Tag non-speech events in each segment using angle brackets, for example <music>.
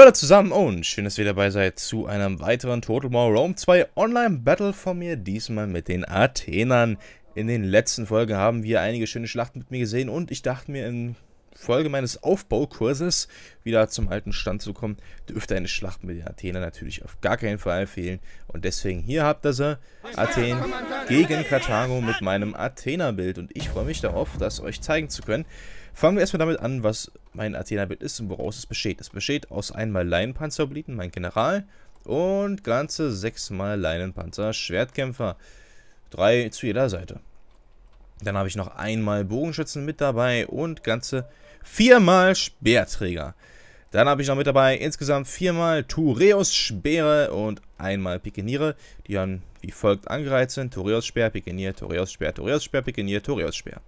Alle zusammen und schön, dass ihr dabei seid zu einem weiteren Total War Rome 2 Online Battle von mir, diesmal mit den Athenern. In den letzten Folgen haben wir einige schöne Schlachten mit mir gesehen und ich dachte mir in Folge meines Aufbaukurses wieder zum alten Stand zu kommen, dürfte eine Schlacht mit den Athenern natürlich auf gar keinen Fall fehlen. Und deswegen hier habt ihr sie, Athen gegen Karthago mit meinem Athener-Bild. Und ich freue mich darauf, das euch zeigen zu können. Fangen wir erstmal damit an, was mein Athena-Bild ist und woraus es besteht. Es besteht aus einmal Leinenpanzerobliten, mein General, und ganze sechsmal Leinenpanzer Schwertkämpfer. Drei zu jeder Seite. Dann habe ich noch einmal Bogenschützen mit dabei und ganze viermal Speerträger. Dann habe ich noch mit dabei insgesamt viermal Tureus Speere und einmal Pikeniere, die dann wie folgt angereiht sind. Tureus Speer, Pikenier, Tureus Speer, Tureus Speer, Pikenier, Tureus Speer.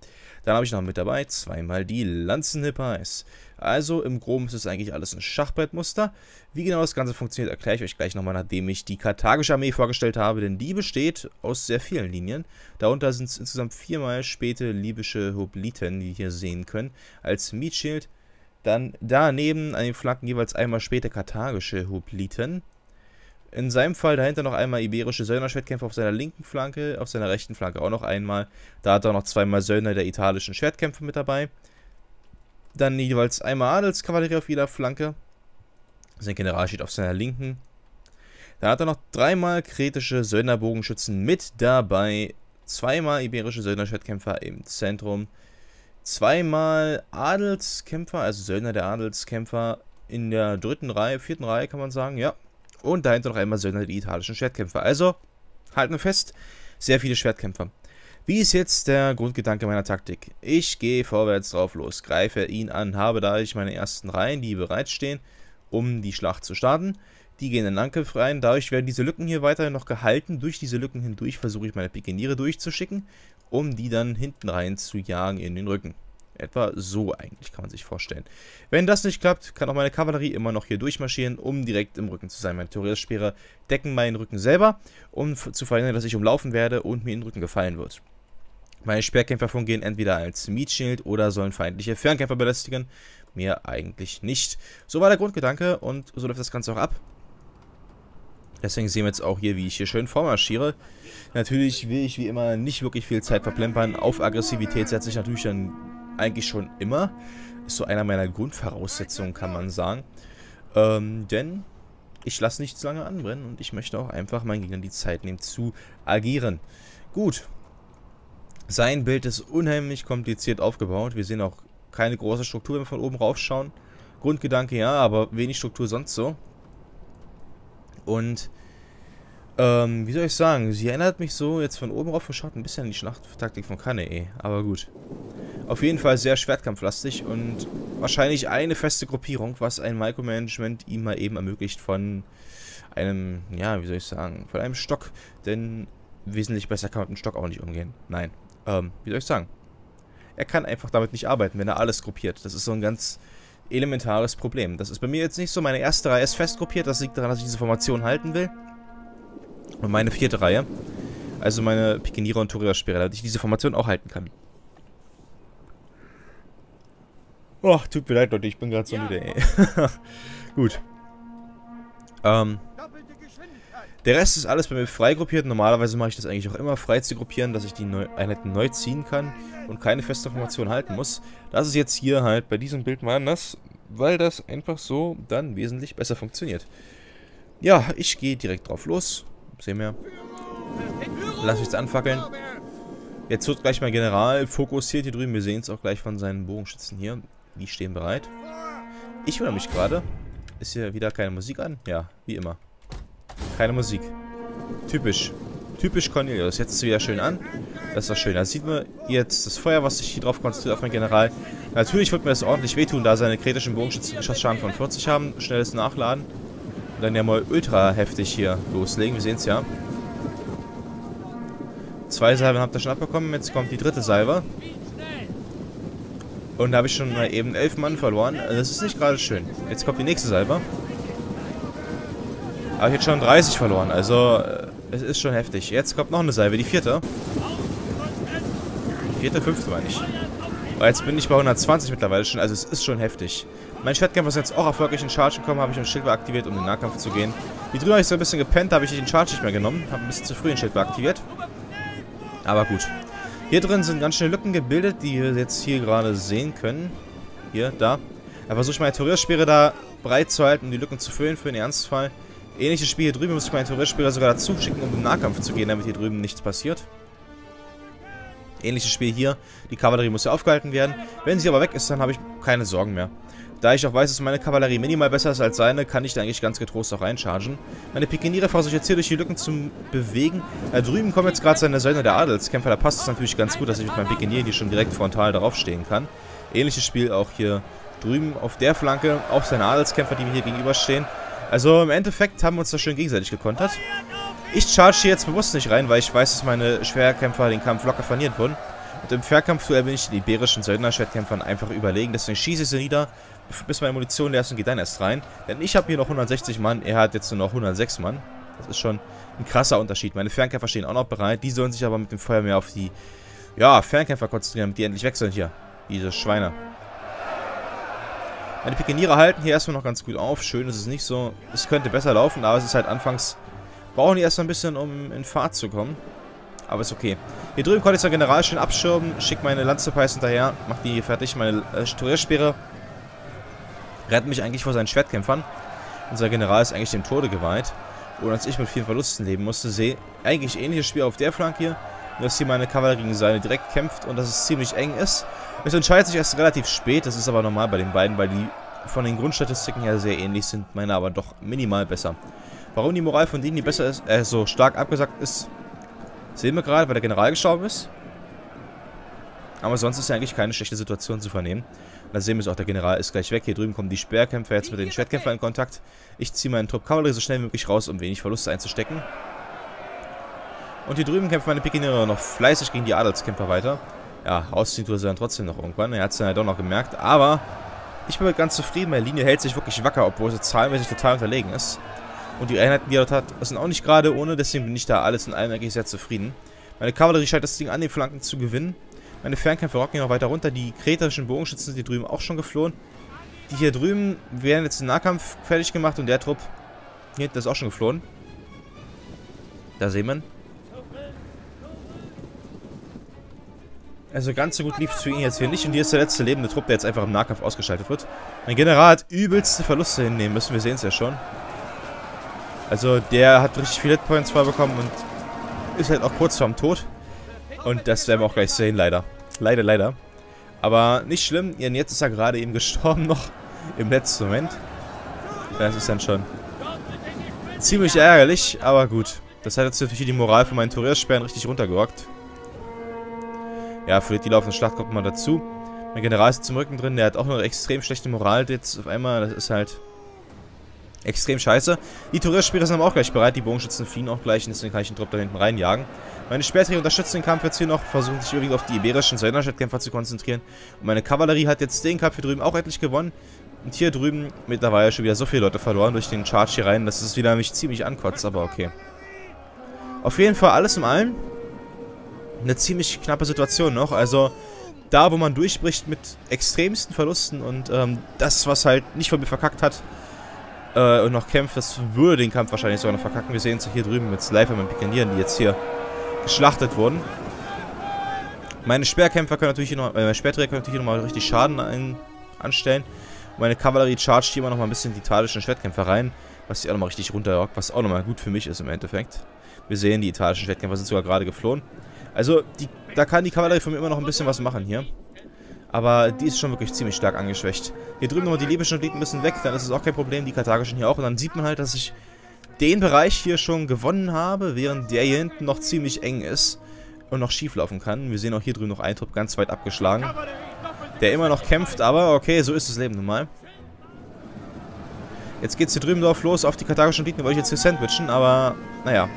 Dann habe ich noch mit dabei zweimal die Lanzenhippais. Also im Groben ist es eigentlich alles ein Schachbrettmuster. Wie genau das Ganze funktioniert, erkläre ich euch gleich nochmal, nachdem ich die karthagische Armee vorgestellt habe, denn die besteht aus sehr vielen Linien. Darunter sind es insgesamt viermal späte libysche Hopliten, wie ihr hier sehen können, als Mietschild. Dann daneben an den Flanken jeweils einmal späte karthagische Hopliten. In seinem Fall dahinter noch einmal iberische Söldner-Schwertkämpfer auf seiner linken Flanke, auf seiner rechten Flanke auch noch einmal. Da hat er noch zweimal Söldner der italischen Schwertkämpfer mit dabei. Dann jeweils einmal Adelskavallerie auf jeder Flanke. Sein General steht auf seiner linken. Dann hat er noch dreimal kretische Söldnerbogenschützen mit dabei. Zweimal iberische Söldner-Schwertkämpfer im Zentrum. Zweimal Adelskämpfer, also Söldner der Adelskämpfer in der dritten Reihe, vierten Reihe kann man sagen, ja. Und dahinter noch einmal Söldner die italischen Schwertkämpfer. Also, halten wir fest, sehr viele Schwertkämpfer. Wie ist jetzt der Grundgedanke meiner Taktik? Ich gehe vorwärts drauf los, greife ihn an, habe da ich meine ersten Reihen, die bereitstehen, um die Schlacht zu starten. Die gehen in Angriff rein, dadurch werden diese Lücken hier weiterhin noch gehalten. Durch diese Lücken hindurch versuche ich meine Pikeniere durchzuschicken, um die dann hinten rein zu jagen in den Rücken. Etwa so eigentlich kann man sich vorstellen. Wenn das nicht klappt, kann auch meine Kavallerie immer noch hier durchmarschieren, um direkt im Rücken zu sein. Meine Theoriaspeere decken meinen Rücken selber, um zu verhindern, dass ich umlaufen werde und mir in den Rücken gefallen wird. Meine Speerkämpfer fungieren entweder als Mietschild oder sollen feindliche Fernkämpfer belästigen. Mir eigentlich nicht. So war der Grundgedanke und so läuft das Ganze auch ab. Deswegen sehen wir jetzt auch hier, wie ich hier schön vormarschiere. Natürlich will ich wie immer nicht wirklich viel Zeit verplempern. Auf Aggressivität setze ich natürlich dann eigentlich schon immer. Ist so einer meiner Grundvoraussetzungen, kann man sagen. Ähm, denn ich lasse nichts lange anbrennen und ich möchte auch einfach meinen Gegnern die Zeit nehmen zu agieren. Gut. Sein Bild ist unheimlich kompliziert aufgebaut. Wir sehen auch keine große Struktur, wenn wir von oben raufschauen. Grundgedanke ja, aber wenig Struktur sonst so. Und ähm, wie soll ich sagen, sie erinnert mich so, jetzt von oben rauf geschaut, ein bisschen an die Schlachttaktik von Kanee, aber gut. Auf jeden Fall sehr schwertkampflastig und wahrscheinlich eine feste Gruppierung, was ein Micromanagement ihm mal eben ermöglicht von einem, ja, wie soll ich sagen, von einem Stock, denn wesentlich besser kann man mit dem Stock auch nicht umgehen. Nein, ähm, wie soll ich sagen? Er kann einfach damit nicht arbeiten, wenn er alles gruppiert. Das ist so ein ganz elementares Problem. Das ist bei mir jetzt nicht so. Meine erste Reihe ist fest gruppiert. Das liegt daran, dass ich diese Formation halten will. Und meine vierte Reihe, also meine Pikeniere und Toria-Speere, damit ich diese Formation auch halten kann. Oh, tut mir leid, Leute, ich bin gerade so müde, ey. <laughs> Gut. Ähm, der Rest ist alles bei mir frei gruppiert. Normalerweise mache ich das eigentlich auch immer frei zu gruppieren, dass ich die neu Einheiten neu ziehen kann und keine feste Formation halten muss. Das ist jetzt hier halt bei diesem Bild mal anders, weil das einfach so dann wesentlich besser funktioniert. Ja, ich gehe direkt drauf los. Sehen wir. Lass mich jetzt anfackeln. Jetzt wird gleich mein General fokussiert hier drüben. Wir sehen es auch gleich von seinen Bogenschützen hier. Die stehen bereit. Ich wundere mich gerade. Ist hier wieder keine Musik an? Ja, wie immer. Keine Musik. Typisch. Typisch Cornelius. Jetzt ist es wieder schön an. Das ist doch schön. Da sieht man jetzt das Feuer, was sich hier drauf konzentriert auf meinen General. Natürlich wird mir das ordentlich wehtun, da seine kritischen Bogenschützen Geschossschaden von 40 haben. Schnelles Nachladen. Und dann ja mal ultra heftig hier loslegen. Wir sehen es ja. Zwei Salven habt ihr schon abbekommen. Jetzt kommt die dritte Salve. Und da habe ich schon mal eben elf Mann verloren. Das ist nicht gerade schön. Jetzt kommt die nächste Salve. Aber ich jetzt schon 30 verloren. Also, äh, es ist schon heftig. Jetzt kommt noch eine Salve, die vierte. Die vierte, fünfte meine ich. Aber jetzt bin ich bei 120 mittlerweile schon. Also, es ist schon heftig. Mein Schwertkämpfer ist jetzt auch erfolgreich in Charge gekommen, habe ich den Schildbar aktiviert, um in den Nahkampf zu gehen. Die drüben habe ich so ein bisschen gepennt, da habe ich den Charge nicht mehr genommen. Habe ein bisschen zu früh den Schildbar aktiviert. Aber gut. Hier drin sind ganz schöne Lücken gebildet, die wir jetzt hier gerade sehen können. Hier, da. Da versuche ich meine Touriersperre da breit zu halten, um die Lücken zu füllen für den Ernstfall. Ähnliches Spiel hier drüben muss ich meine Tourierspieler sogar dazu schicken, um im Nahkampf zu gehen, damit hier drüben nichts passiert. Ähnliches Spiel hier. Die Kavallerie muss ja aufgehalten werden. Wenn sie aber weg ist, dann habe ich keine Sorgen mehr. Da ich auch weiß, dass meine Kavallerie minimal besser ist als seine, kann ich da eigentlich ganz getrost auch reinchargen. Meine Pikeniere versuche ich jetzt hier durch die Lücken zu bewegen. Da drüben kommen jetzt gerade seine Söldner der Adelskämpfer. Da passt es natürlich ganz gut, dass ich mit meinem Pikenier hier schon direkt frontal darauf stehen kann. Ähnliches Spiel auch hier drüben auf der Flanke. Auch seine Adelskämpfer, die mir hier gegenüberstehen. Also im Endeffekt haben wir uns da schön gegenseitig gekontert. Ich charge hier jetzt bewusst nicht rein, weil ich weiß, dass meine Schwerkämpfer den Kampf locker verlieren würden. Und im Fernkampfduell bin ich den iberischen Söldner-Schwertkämpfern einfach überlegen. Deswegen schieße ich sie nieder, bis meine Munition leer ist und geht dann erst rein. Denn ich habe hier noch 160 Mann, er hat jetzt nur noch 106 Mann. Das ist schon ein krasser Unterschied. Meine Fernkämpfer stehen auch noch bereit. Die sollen sich aber mit dem Feuer mehr auf die ja, Fernkämpfer konzentrieren, damit die endlich wechseln hier. Diese Schweine. Meine Pikeniere halten hier erstmal noch ganz gut auf. Schön ist es nicht so. Es könnte besser laufen, aber es ist halt anfangs... Brauchen die erstmal ein bisschen, um in Fahrt zu kommen. Aber ist okay. Hier drüben konnte ich den General schön abschirmen. Schick meine Lanzepeis hinterher. Mach die hier fertig. Meine äh, Turierspeere retten mich eigentlich vor seinen Schwertkämpfern. Unser General ist eigentlich dem Tode geweiht. Und als ich mit vielen Verlusten leben musste, sehe eigentlich ähnliches Spiel auf der Flanke hier. Nur dass hier meine Kavallerie gegen seine direkt kämpft und dass es ziemlich eng ist. Es entscheidet sich erst relativ spät. Das ist aber normal bei den beiden, weil die von den Grundstatistiken her sehr ähnlich sind. Meine aber doch minimal besser. Warum die Moral von denen, die besser ist, äh, so stark abgesagt ist, sehen wir gerade, weil der General gestorben ist. Aber sonst ist ja eigentlich keine schlechte Situation zu vernehmen. Da sehen wir es auch, der General ist gleich weg. Hier drüben kommen die Speerkämpfer jetzt mit den Schwertkämpfern in Kontakt. Ich ziehe meinen Trupp Kavallerie so schnell wie möglich raus, um wenig Verluste einzustecken. Und hier drüben kämpfen meine Pikiniere noch fleißig gegen die Adelskämpfer weiter. Ja, ausziehen tut er dann trotzdem noch irgendwann. Er hat es dann ja doch noch gemerkt. Aber ich bin ganz zufrieden. Meine Linie hält sich wirklich wacker, obwohl sie zahlenmäßig total unterlegen ist. Und die Einheiten, die er dort hat, sind auch nicht gerade ohne. Deswegen bin ich da alles in allem eigentlich sehr zufrieden. Meine Kavallerie scheint das Ding an den Flanken zu gewinnen. Meine Fernkämpfer rocken hier noch weiter runter. Die kreterischen Bogenschützen sind hier drüben auch schon geflohen. Die hier drüben werden jetzt im Nahkampf fertig gemacht und der Trupp hier hinten ist auch schon geflohen. Da sehen wir. Also ganz so gut lief es für ihn jetzt hier nicht. Und hier ist der letzte lebende Trupp, der jetzt einfach im Nahkampf ausgeschaltet wird. Mein General hat übelste Verluste hinnehmen müssen. Wir sehen es ja schon. Also der hat richtig viele Hitpoints vorbekommen und ist halt auch kurz vorm Tod. Und das werden wir auch gleich sehen, leider. Leider, leider. Aber nicht schlimm, denn jetzt ist er gerade eben gestorben <laughs> noch im letzten Moment. Das ist dann schon ziemlich ärgerlich, aber gut. Das hat jetzt natürlich die Moral von meinen Touriersperren richtig runtergerockt. Ja, für die laufende Schlacht kommt man dazu. Mein General ist zum Rücken drin, der hat auch noch extrem schlechte Moral jetzt auf einmal. Das ist halt extrem scheiße. Die Touristspieler sind aber auch gleich bereit, die Bogenschützen fliehen auch gleich und deswegen kann ich den Trupp da hinten reinjagen. Meine Speerträger unterstützen den Kampf jetzt hier noch, versuchen sich übrigens auf die iberischen Söldnerstadtkämpfer zu konzentrieren. Und meine Kavallerie hat jetzt den Kampf hier drüben auch endlich gewonnen. Und hier drüben mittlerweile schon wieder so viele Leute verloren durch den Charge hier rein, dass es wieder mich ziemlich ankotzt, aber okay. Auf jeden Fall alles in allem eine ziemlich knappe Situation noch. Also da, wo man durchbricht mit extremsten Verlusten und ähm, das, was halt nicht von mir verkackt hat äh, und noch kämpft, das würde den Kampf wahrscheinlich sogar noch verkacken. Wir sehen es hier drüben mit Slifer und Pikenieren, die jetzt hier geschlachtet wurden. Meine Speerkämpfer können natürlich hier noch, äh, meine Speerträger können natürlich nochmal richtig Schaden ein, anstellen. Meine Kavallerie chargt hier immer noch mal ein bisschen die italischen Schwertkämpfer rein, was sie auch nochmal richtig runterrockt, was auch nochmal gut für mich ist im Endeffekt. Wir sehen, die italischen Schwertkämpfer sind sogar gerade geflohen. Also, die, da kann die Kavallerie von mir immer noch ein bisschen was machen hier. Aber die ist schon wirklich ziemlich stark angeschwächt. Hier drüben nochmal die libischen Glied ein bisschen weg, dann ist es auch kein Problem, die karthagischen hier auch. Und dann sieht man halt, dass ich den Bereich hier schon gewonnen habe, während der hier hinten noch ziemlich eng ist und noch schief laufen kann. Wir sehen auch hier drüben noch einen Trupp ganz weit abgeschlagen, der immer noch kämpft, aber okay, so ist das Leben nun mal. Jetzt geht's hier drüben drauf los auf die karthagischen Glied, wollte ich jetzt hier sandwichen, aber naja.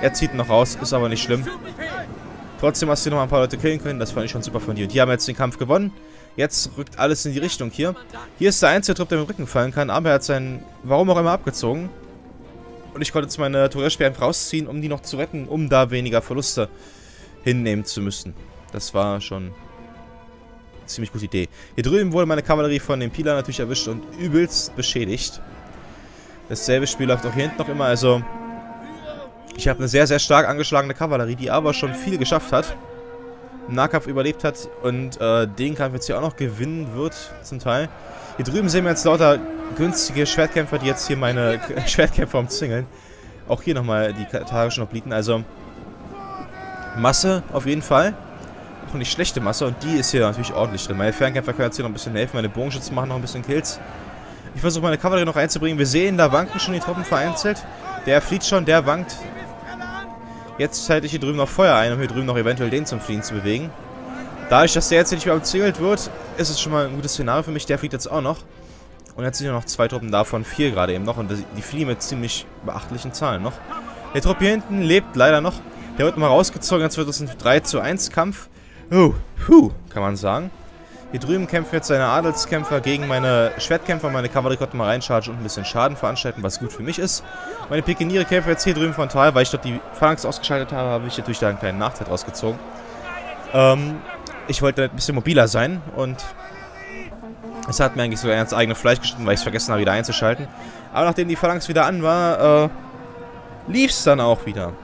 Er zieht noch raus, ist aber nicht schlimm. Trotzdem hast du noch ein paar Leute killen können. Das fand ich schon super von dir. Und die haben jetzt den Kampf gewonnen. Jetzt rückt alles in die Richtung hier. Hier ist der einzige Trupp, der mit dem Rücken fallen kann. Aber er hat seinen, warum auch immer, abgezogen. Und ich konnte jetzt meine Touriersperren rausziehen, um die noch zu retten, um da weniger Verluste hinnehmen zu müssen. Das war schon ziemlich gute Idee. Hier drüben wurde meine Kavallerie von dem Pila natürlich erwischt und übelst beschädigt. Dasselbe Spiel läuft auch hier hinten noch immer, also... Ich habe eine sehr, sehr stark angeschlagene Kavallerie, die aber schon viel geschafft hat. Im Nahkampf überlebt hat und äh, den Kampf jetzt hier auch noch gewinnen wird, zum Teil. Hier drüben sehen wir jetzt lauter günstige Schwertkämpfer, die jetzt hier meine Schwertkämpfer umzingeln. Auch hier nochmal die karthagischen Obliten, also... Masse auf jeden Fall. Auch nicht schlechte Masse und die ist hier natürlich ordentlich drin. Meine Fernkämpfer können jetzt hier noch ein bisschen helfen, meine Bogenschützen machen noch ein bisschen Kills. Ich versuche meine Kavallerie noch einzubringen. Wir sehen, da wanken schon die Truppen vereinzelt. Der flieht schon, der wankt. Jetzt halte ich hier drüben noch Feuer ein, um hier drüben noch eventuell den zum Fliehen zu bewegen. Dadurch, dass der jetzt hier nicht mehr umzingelt wird, ist es schon mal ein gutes Szenario für mich. Der fliegt jetzt auch noch. Und jetzt sind hier noch zwei Truppen davon, vier gerade eben noch. Und die fliehen mit ziemlich beachtlichen Zahlen noch. Der Trupp hier hinten lebt leider noch. Der wird mal rausgezogen. Jetzt wird es ein 3 zu 1 Kampf. Oh, puh, kann man sagen. Hier drüben kämpfen jetzt seine Adelskämpfer gegen meine Schwertkämpfer. Meine Kavallerie konnte mal reinchargen und ein bisschen Schaden veranstalten, was gut für mich ist. Meine Pikeniere kämpfen jetzt hier drüben frontal, weil ich dort die Phalanx ausgeschaltet habe, habe ich natürlich da einen kleinen Nachteil rausgezogen. Ähm, ich wollte ein bisschen mobiler sein und es hat mir eigentlich sogar ins eigene Fleisch geschnitten, weil ich es vergessen habe, wieder einzuschalten. Aber nachdem die Phalanx wieder an war, äh, lief es dann auch wieder.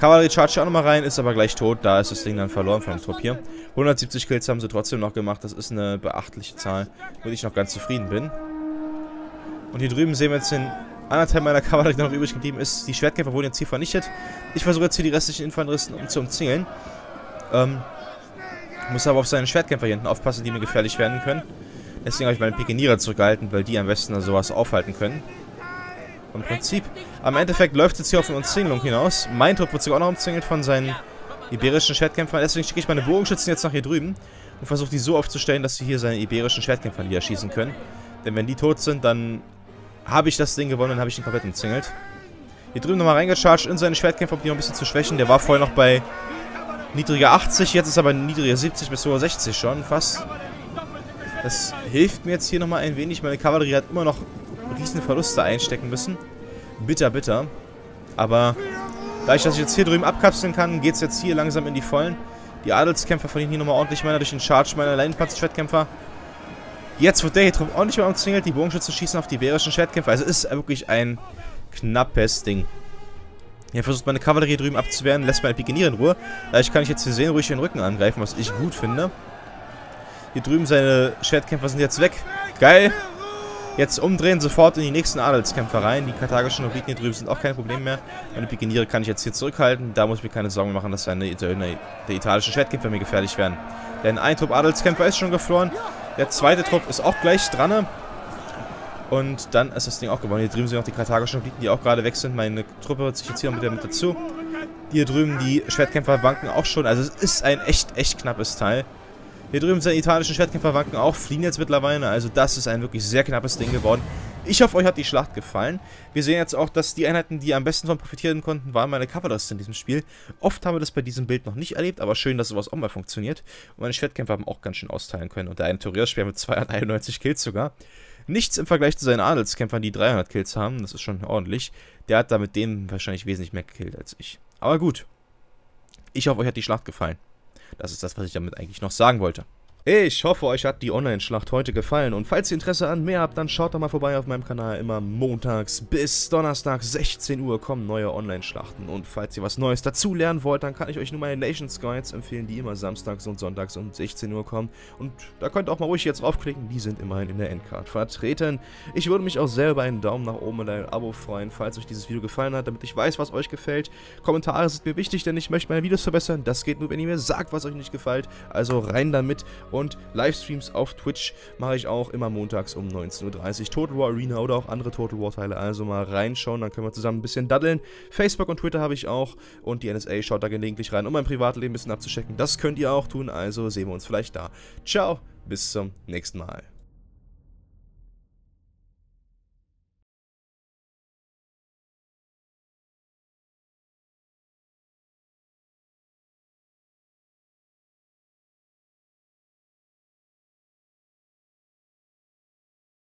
Kavallerie charge auch nochmal rein, ist aber gleich tot. Da ist das Ding dann verloren von dem Trupp hier. 170 Kills haben sie trotzdem noch gemacht. Das ist eine beachtliche Zahl, wo ich noch ganz zufrieden bin. Und hier drüben sehen wir jetzt den anderthalb meiner Kavallerie, die noch übrig geblieben ist. Die Schwertkämpfer wurden jetzt hier vernichtet. Ich versuche jetzt hier die restlichen Infanteristen um zu umzingeln. Ähm, muss aber auf seine Schwertkämpfer hier hinten aufpassen, die mir gefährlich werden können. Deswegen habe ich meine Pikenierer zurückgehalten, weil die am besten sowas aufhalten können. Im Prinzip. Am Endeffekt läuft jetzt hier auf eine Umzingelung hinaus. Mein Trupp wird sogar auch noch umzingelt von seinen iberischen Schwertkämpfern. Deswegen schicke ich meine Bogenschützen jetzt nach hier drüben und versuche die so aufzustellen, dass sie hier seine iberischen Schwertkämpfer niederschießen können. Denn wenn die tot sind, dann habe ich das Ding gewonnen, dann habe ich ihn komplett umzingelt. Hier drüben nochmal reingecharged in seine Schwertkämpfer, um die noch ein bisschen zu schwächen. Der war vorher noch bei niedriger 80, jetzt ist aber niedriger 70 bis sogar 60 schon, fast. Das hilft mir jetzt hier nochmal ein wenig. Meine Kavallerie hat immer noch riesen Verluste einstecken müssen. Bitter, bitter. Aber dass ich jetzt hier drüben abkapseln kann, geht es jetzt hier langsam in die Vollen. Die Adelskämpfer verlieren hier nochmal ordentlich meiner durch den Charge meiner Leinenpanzer-Schwertkämpfer. Jetzt wird der hier drüben ordentlich mal umzingelt. Die Bogenschützen schießen auf die iberischen Schwertkämpfer. Also ist wirklich ein knappes Ding. Hier versucht meine Kavallerie drüben abzuwehren, lässt meine Pikeniere in Ruhe. Dadurch kann ich jetzt hier sehen, ruhig den Rücken angreifen, was ich gut finde. Hier drüben seine Schwertkämpfer sind jetzt weg. Geil. Jetzt umdrehen, sofort in die nächsten Adelskämpfer rein. Die karthagischen Nobliten hier drüben sind auch kein Problem mehr. Meine Pikeniere kann ich jetzt hier zurückhalten. Da muss ich mir keine Sorgen machen, dass eine, eine, der italische Schwertkämpfer mir gefährlich werden. Denn ein Trupp Adelskämpfer ist schon geflohen. Der zweite Trupp ist auch gleich dran. Und dann ist das Ding auch gewonnen. Hier drüben sind noch die karthagischen Nobliten, die auch gerade weg sind. Meine Truppe hört sich jetzt hier noch mit dazu. Hier drüben die Schwertkämpfer wanken auch schon. Also es ist ein echt, echt knappes Teil. Hier drüben sind die italischen Schwertkämpfer wanken auch, fliehen jetzt mittlerweile. Also das ist ein wirklich sehr knappes Ding geworden. Ich hoffe, euch hat die Schlacht gefallen. Wir sehen jetzt auch, dass die Einheiten, die am besten von profitieren konnten, waren meine Cavaliers in diesem Spiel. Oft haben wir das bei diesem Bild noch nicht erlebt, aber schön, dass sowas auch mal funktioniert. Und meine Schwertkämpfer haben auch ganz schön austeilen können. Und der eine Tourierspeer mit 291 Kills sogar. Nichts im Vergleich zu seinen Adelskämpfern, die 300 Kills haben. Das ist schon ordentlich. Der hat da mit dem wahrscheinlich wesentlich mehr gekillt als ich. Aber gut. Ich hoffe, euch hat die Schlacht gefallen. Das ist das, was ich damit eigentlich noch sagen wollte. Ich hoffe, euch hat die Online-Schlacht heute gefallen und falls ihr Interesse an mehr habt, dann schaut doch mal vorbei auf meinem Kanal. Immer montags bis Donnerstag 16 Uhr kommen neue Online-Schlachten und falls ihr was Neues dazulernen wollt, dann kann ich euch nur meine Nations Guides empfehlen, die immer samstags und sonntags um 16 Uhr kommen und da könnt ihr auch mal ruhig jetzt draufklicken, die sind immerhin in der Endcard vertreten. Ich würde mich auch selber einen Daumen nach oben und ein Abo freuen, falls euch dieses Video gefallen hat, damit ich weiß, was euch gefällt. Kommentare sind mir wichtig, denn ich möchte meine Videos verbessern. Das geht nur, wenn ihr mir sagt, was euch nicht gefällt. Also rein damit und Livestreams auf Twitch mache ich auch immer montags um 19.30 Uhr. Total War Arena oder auch andere Total War Teile. Also mal reinschauen, dann können wir zusammen ein bisschen daddeln. Facebook und Twitter habe ich auch und die NSA schaut da gelegentlich rein, um mein Privatleben ein bisschen abzuchecken. Das könnt ihr auch tun, also sehen wir uns vielleicht da. Ciao, bis zum nächsten Mal.